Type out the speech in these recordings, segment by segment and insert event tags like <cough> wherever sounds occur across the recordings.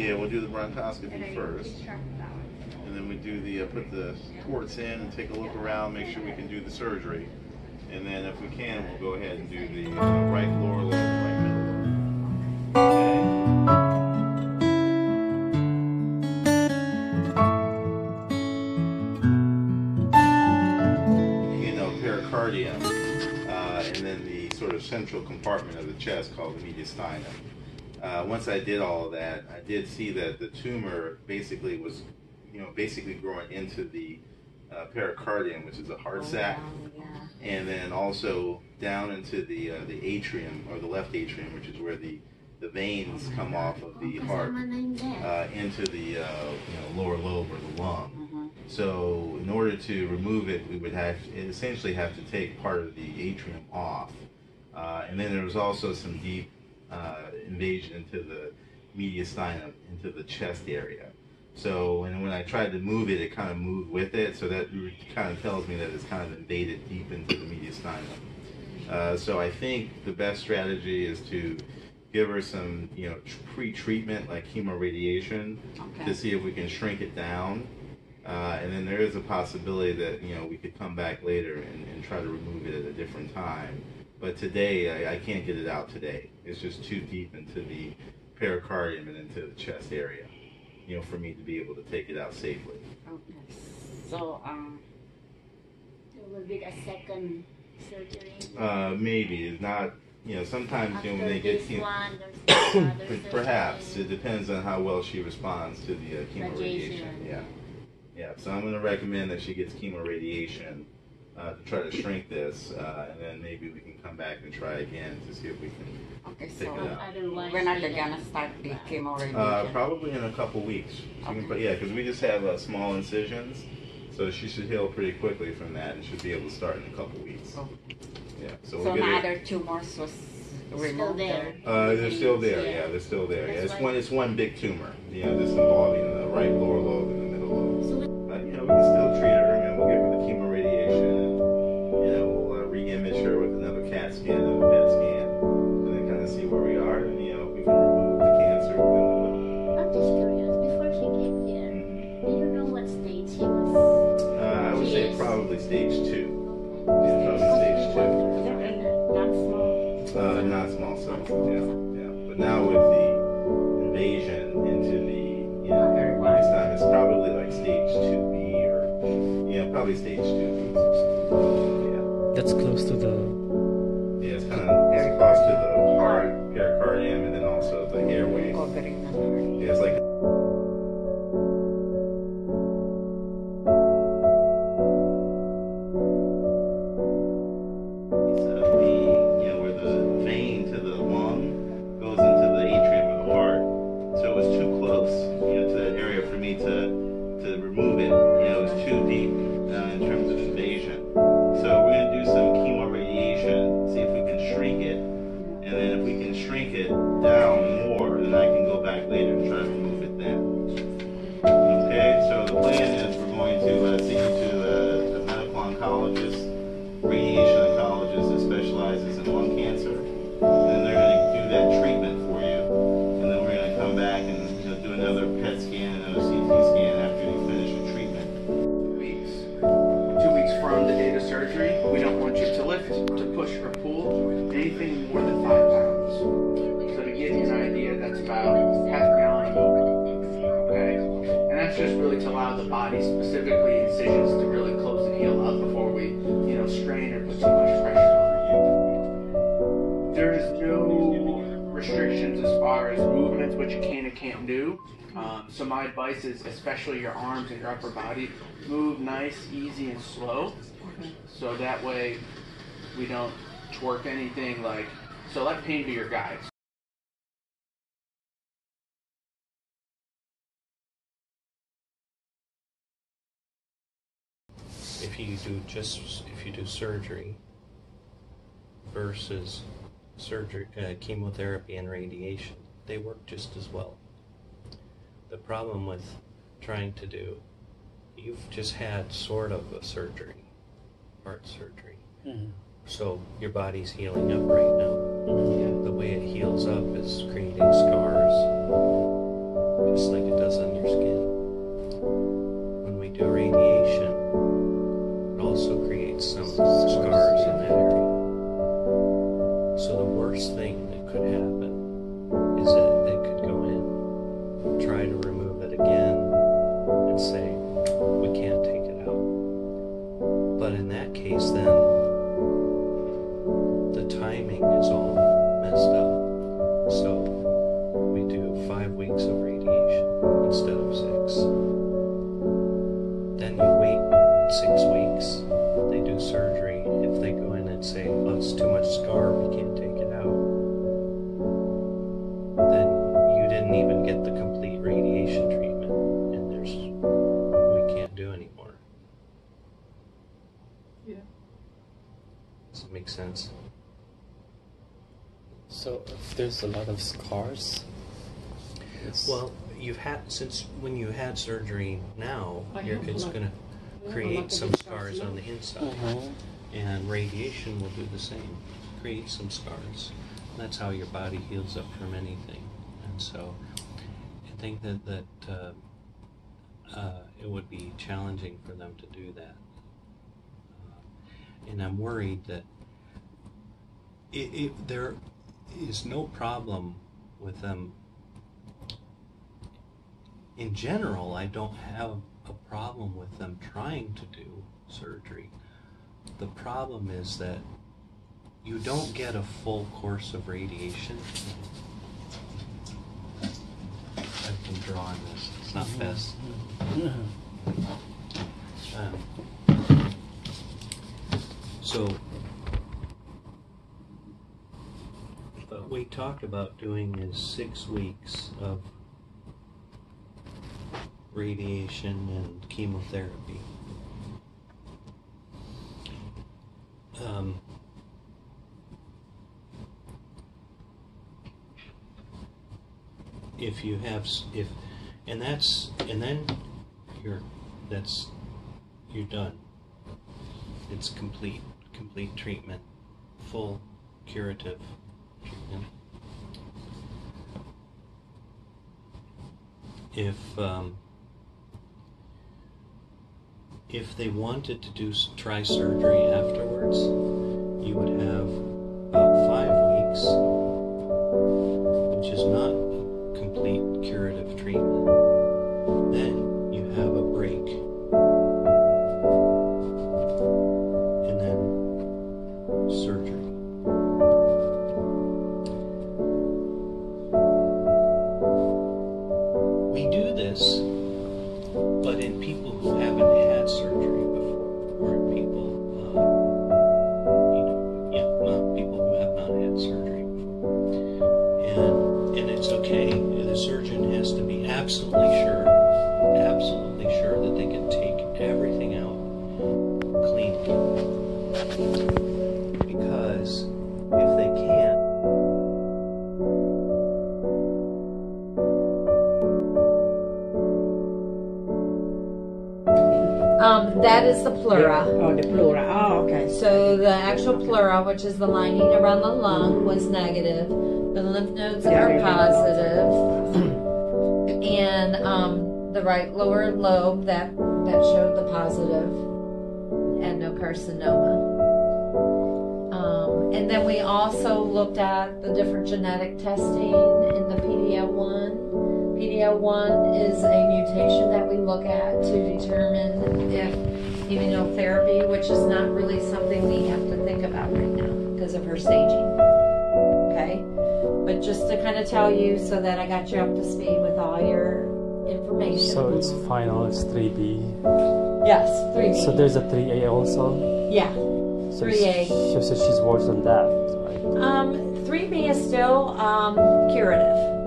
Yeah, we'll do the bronchoscopy first, extracted that one. and then we do the, uh, put the ports in and take a look around, make sure we can do the surgery. And then if we can, we'll go ahead and do the uh, right lower lobe, right middle lobe. Okay. you know, pericardium, uh, and then the sort of central compartment of the chest called the mediastinum. Uh, once I did all of that, I did see that the tumor basically was, you know, basically growing into the uh, pericardium, which is a heart sac, Yeah. and then also down into the uh, the atrium or the left atrium, which is where the the veins come off of the heart uh, into the uh, you know lower lobe or the lung. Mhm. So in order to remove it, we would have essentially have to take part of the atrium off, uh, and then there was also some deep uh, invasion into the mediastinum, into the chest area. So and when I tried to move it, it kind of moved with it. So that kind of tells me that it's kind of invaded deep into the mediastinum. Uh, so I think the best strategy is to give her some, you know, pre-treatment like chemoradiation Okay. to see if we can shrink it down. Uh, and then there is a possibility that you know we could come back later and, and try to remove it at a different time. But today I, I can't get it out today. It's just too deep into the pericardium and into the chest area, you know, for me to be able to take it out safely. Okay. So, um, There will be a second surgery. Uh, maybe it's not. You know, sometimes you know, when they get this chemo, one, there's <coughs> another surgery. perhaps it depends on how well she responds to the uh, chemo radiation. Radiation. Yeah. Yeah, so I'm going to recommend that she gets chemo radiation uh, to try to shrink this, uh, and then maybe we can come back and try again to see if we can. okay, Take so it out. Otherwise, when are they they don't gonna start the back. chemo radiation? Uh, probably in a couple weeks. She can Okay. put, yeah, because we just have uh, small incisions, so she should heal pretty quickly from that, and should be able to start in a couple weeks. Oh. Yeah, so so we'll get the her. other tumors was Still removed there. Uh, they're still there. Yeah. Yeah, they're still there. Yeah, That's it's why- one. It's one big tumor. You know, this involving the right lower lobe and the middle lobe. So But you know, we can still treat her, and we'll give her small cell. Yeah, yeah. But now with the invasion into the, you know, this time it's probably like stage two B or, yeah, probably stage two B. Yeah. That's close to the. Specifically incisions, to really close and heal up before we, you know, strain or put too much pressure on. There's no restrictions as far as movements, what you can and can't do. Um, so my advice is, especially your arms and your upper body, move nice, easy, and slow. So that way, we don't twerk anything like. So let pain be your guide. You do just if you do surgery versus surgery uh, chemotherapy and radiation? They work just as well. The problem with trying to do you've just had sort of a surgery heart surgery. So your body's healing up right now. The way it heals up is creating scars just like it does on your skin. When we do radiation, Does it make sense? So if there's a lot of scars, it's, Well, you've had since when you had surgery. Now I you're, it's going to I have a create some scars scars on the inside, Mhm. and radiation will do the same. Create some scars. That's how your body heals up from anything. And so, I think that that uh, uh, it would be challenging for them to do that. And I'm worried that it, it, there is no problem with them in general, I don't have a problem with them trying to do surgery. The problem is that you don't get a full course of radiation. I can draw on this. It's not best. Um, so, what we talked about doing is six weeks of radiation and chemotherapy. Um, if you have, if, and that's, and then you're, that's, you're done. It's complete, complete treatment, full curative treatment. If, um, if they wanted to do try surgery afterwards, you would have about five weeks, which is not Um, that is the pleura. Oh, the pleura. Oh, okay. So the actual pleura, which is the lining around the lung, was negative. The lymph nodes are positive, <clears throat> and um, the right lower lobe that that showed the positive adenocarcinoma. Um, and then we also looked at the different genetic testing in the PDL1. PDL1 is a mutation that we look at to determine if immunotherapy, which is not really something we have to think about right now because of her staging. Okay? But just to kind of tell you so that I got you up to speed with all your information. so it's final. It's 3B. yes, 3B. So there's a 3A also. yeah. So 3A. She, so she's worse than that, right? Um, 3B is still um, curative.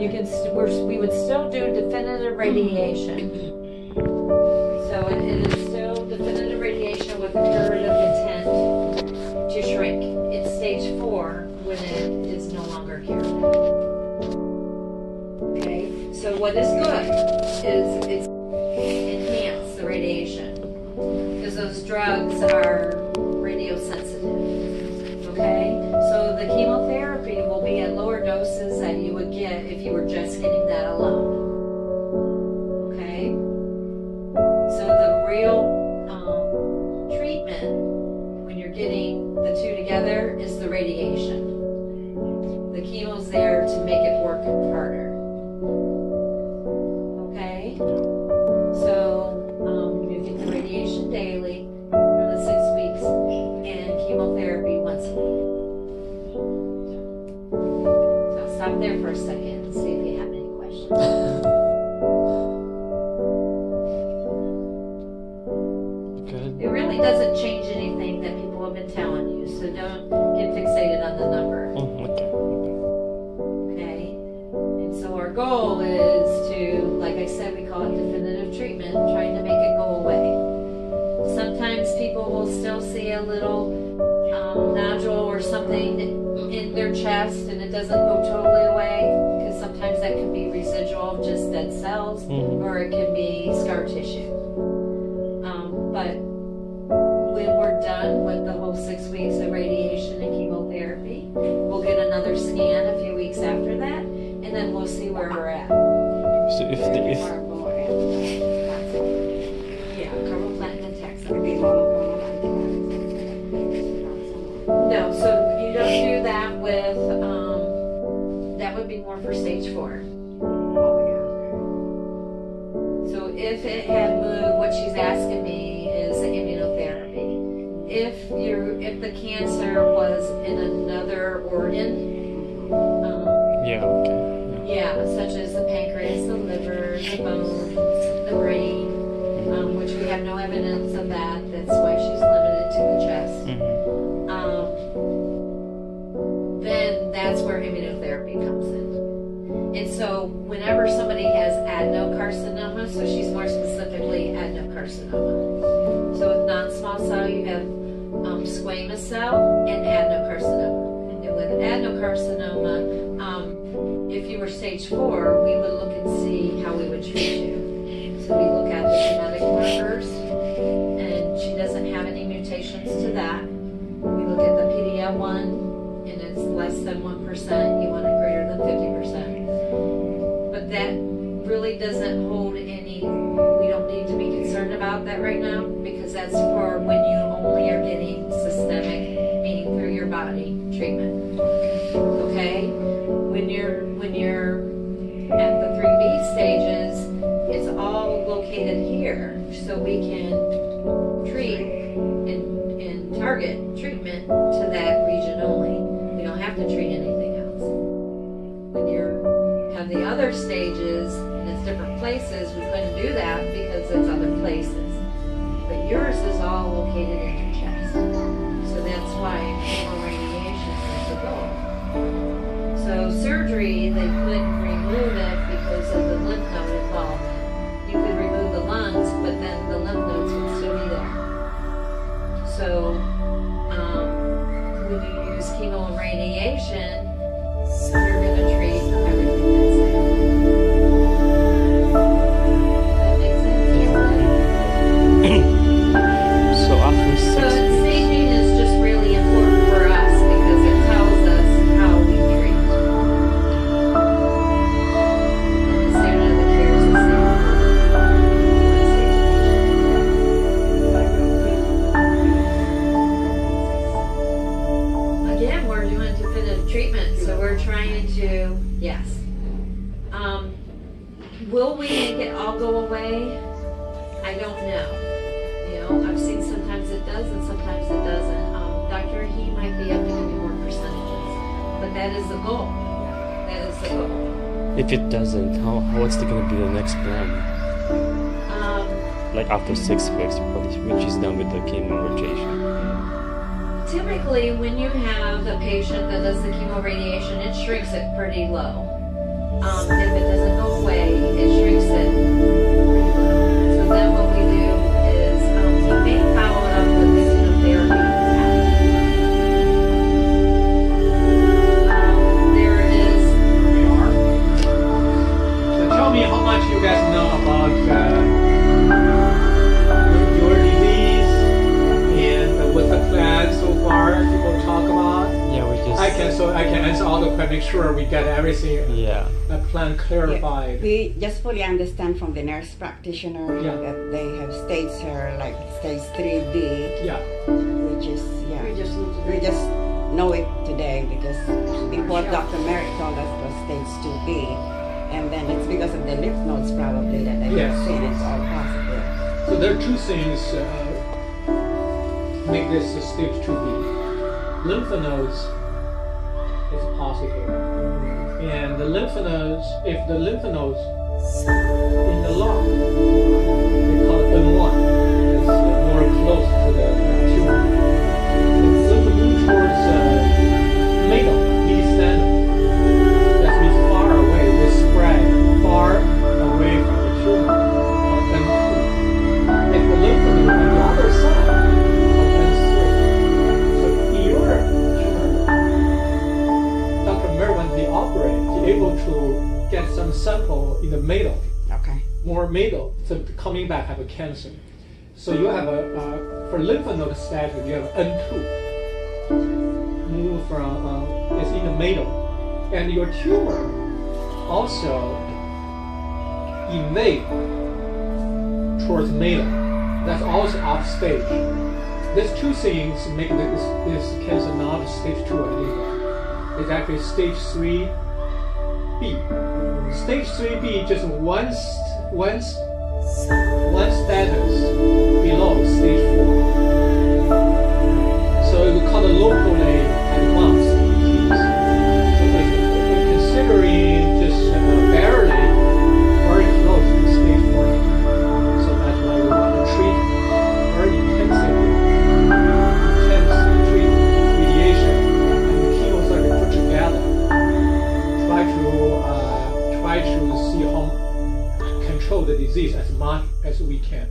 You can we're, we would still do definitive radiation. So it, it is still definitive radiation with a curative intent to shrink. It's stage four when it is no longer curative. Okay, so what is good is it's there for a second and see if you have any questions. Good. It really doesn't change anything that people have been telling you, so don't get fixated on the number. Mm, okay. Okay? And so our goal is to, like I said, we call it definitive treatment, trying to make it go away. Sometimes people will still see a little um, nodule or something in their chest and it doesn't go totally away because sometimes that can be residual of just dead cells Mhm. or it can be scar tissue. Um, but when we're done with the whole six weeks of radiation and chemotherapy, we'll get another scan a few weeks after that, and then we'll see where we're at. So if the if If it had moved, what she's asking me is immunotherapy. If you if the cancer was in another organ, um, yeah okay. yeah, such as the pancreas, the liver, the bone, the brain, um, which we have no evidence of that. That's why she's limited to the chest. Yeah. hmm um, then that's where immunotherapy comes in. And so, whenever somebody has adenocarcinoma, so she's more specifically adenocarcinoma. So, with non small cell, you have um, squamous cell and adenocarcinoma. And with adenocarcinoma, um, if you were stage four, we would look and see how we would treat you. So, we look at the genetic markers, and she doesn't have any mutations to that. We look at the PD-L1, and it's less than 1%. You want it greater than 50%. That really doesn't hold any, we don't need to be concerned about that right now because that's for when you only are getting systemic, meaning through your body treatment. Okay? When you're, when you're at the 3B stages, it's all located here so we can places, we couldn't do that it how how- what's gonna be the next plan? Um, Like after six weeks, is- when she's done with the chemo rotation. typically, when you have a patient that does the chemo radiation, it shrinks it pretty low. Um, if it doesn't go away, it shrinks it pretty low. So then what we I can so I can answer all the questions. Make sure we get everything Yeah. the plan clarified. We just fully understand from the nurse practitioner Yeah. that they have staged her like stage 3B, Yeah. which is, yeah. We just need to We just know it today because before Dr. Merritt told us it was stage 2B. And then it's because of the lymph nodes probably that they Yes. have seen it's all positive. So there are two things uh, make this a stage 2B. Lymph nodes is positive. And the lymph nodes, if the lymph nodes in the lung, they call it N1, it's more close to the cancer. So you have a, uh, for lymph node status, you have N2. Move from, uh, it's in the middle. And your tumor also invade towards middle. That's also off stage. These two things make this, this cancer not stage 2 anymore. It's actually stage 3B. Stage 3B just once, st- one, status below stage 4. So we call it locally control the disease as much as we can.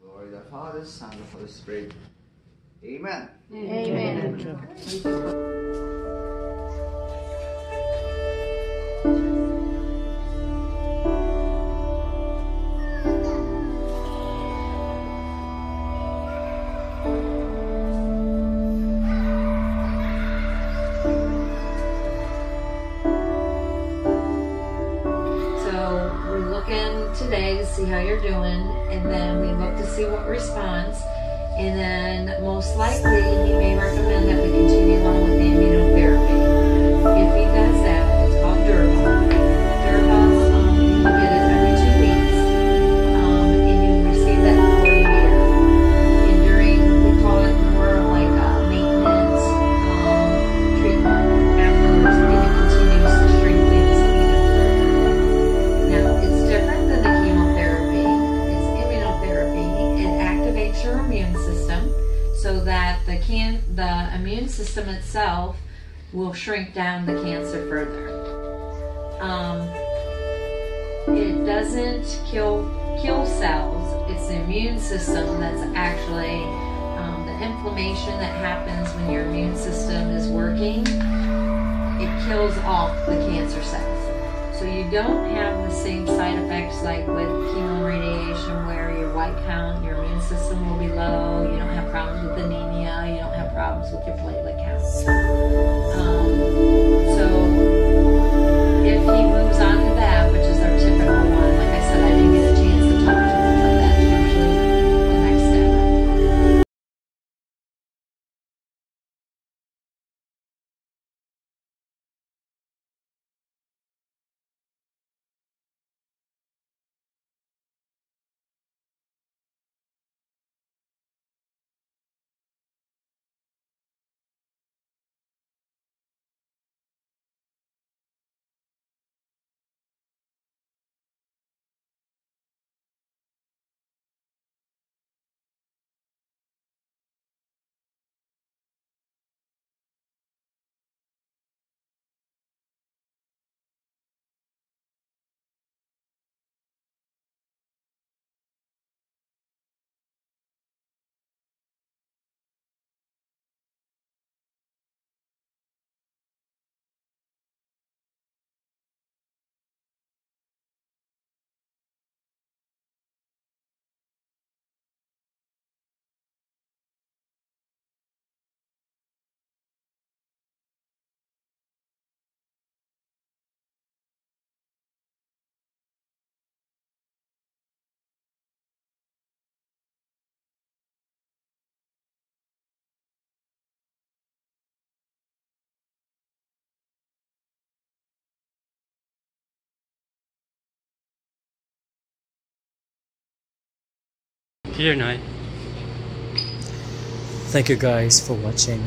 Glory to the Father, Son, and Holy Spirit. Amen. Amen. So see how you're doing, and then we look to see what response. And then most likely he may recommend that we continue on with the immunotherapy. If he does that, so that the can the immune system itself will shrink down the cancer further. Um, it doesn't kill kill cells. It's the immune system that's actually um, the inflammation that happens when your immune system is working. It kills off the cancer cells. So you don't have the same side effects like with chemo radiation where white count, your immune system will be low, you don't have problems with anemia, you don't have problems with your platelet counts. Um, Here, Nai. Thank you guys for watching.